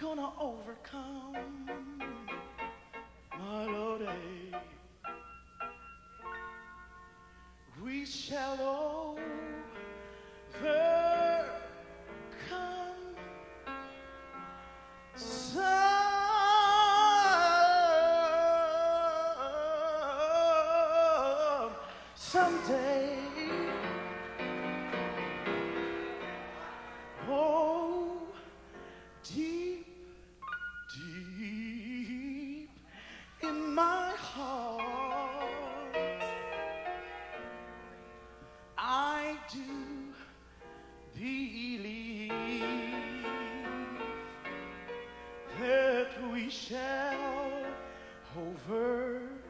gonna overcome, my Lord. eh. We shall overcome. Some, someday. Shall overcome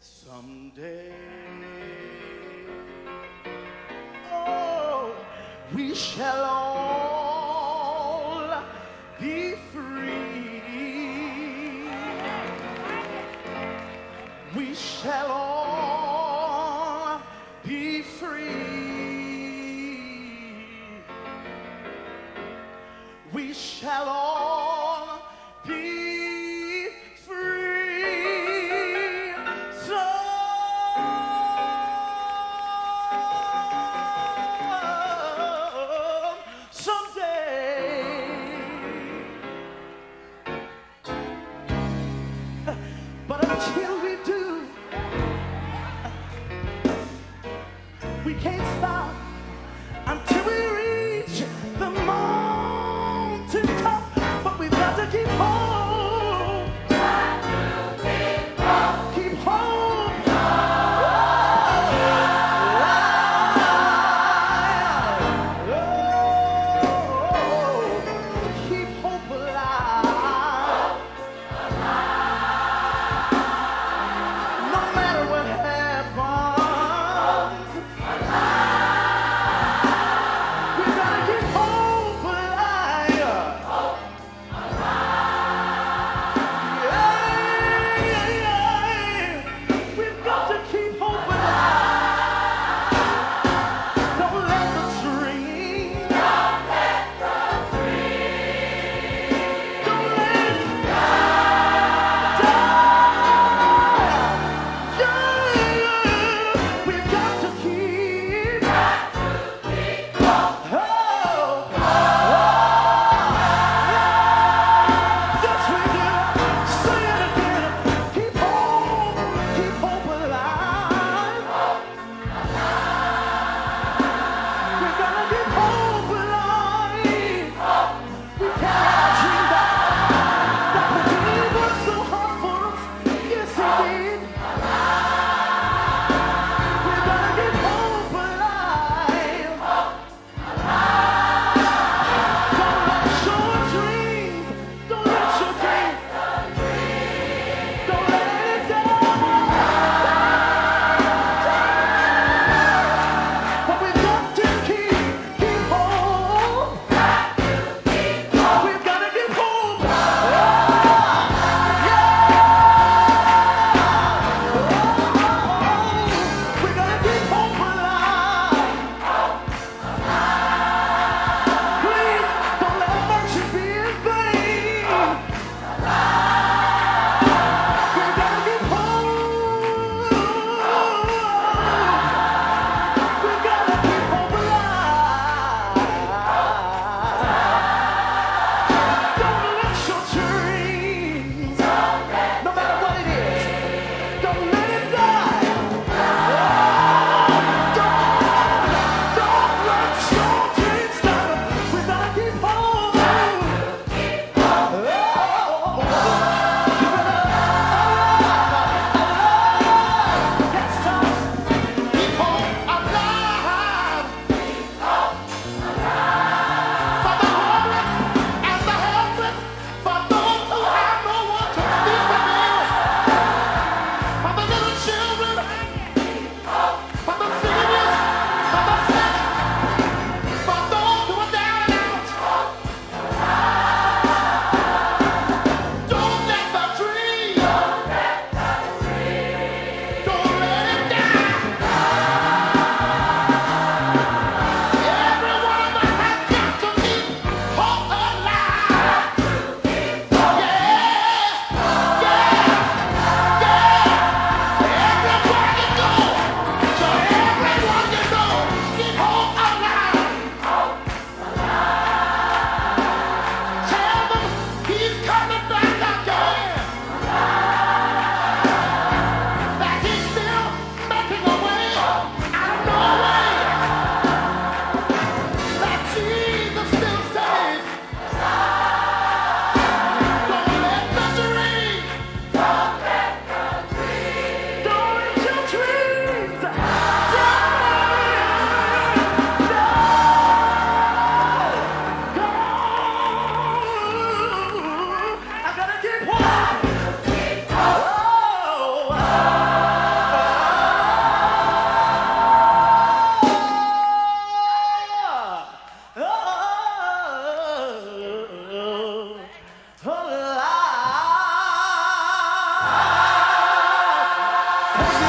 someday. Oh, we shall We shall all be free. Some, someday. But until we do, we can't stop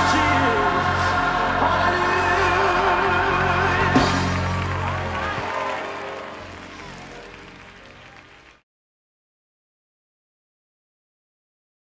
Jesus.